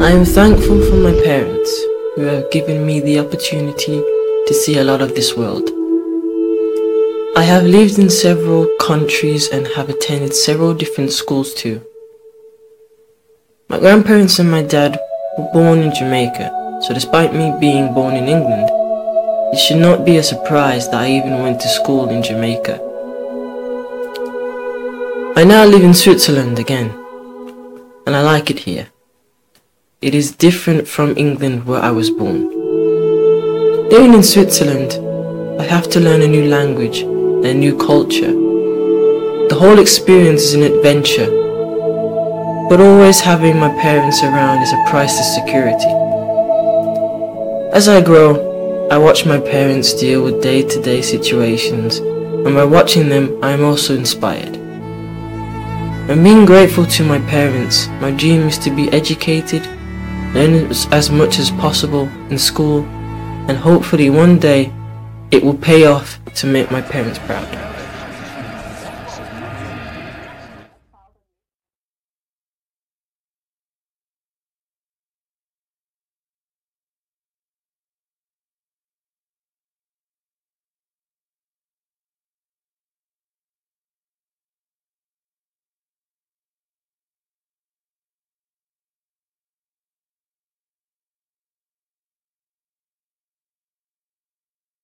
I am thankful for my parents who have given me the opportunity to see a lot of this world. I have lived in several countries and have attended several different schools too. My grandparents and my dad were born in Jamaica, so despite me being born in England, it should not be a surprise that I even went to school in Jamaica. I now live in Switzerland again, and I like it here. It is different from England where I was born. Living in Switzerland, I have to learn a new language and a new culture. The whole experience is an adventure, but always having my parents around is a priceless security. As I grow, I watch my parents deal with day-to-day situations, and by watching them, I am also inspired. And being grateful to my parents, my dream is to be educated, learn as much as possible in school, and hopefully one day it will pay off to make my parents proud.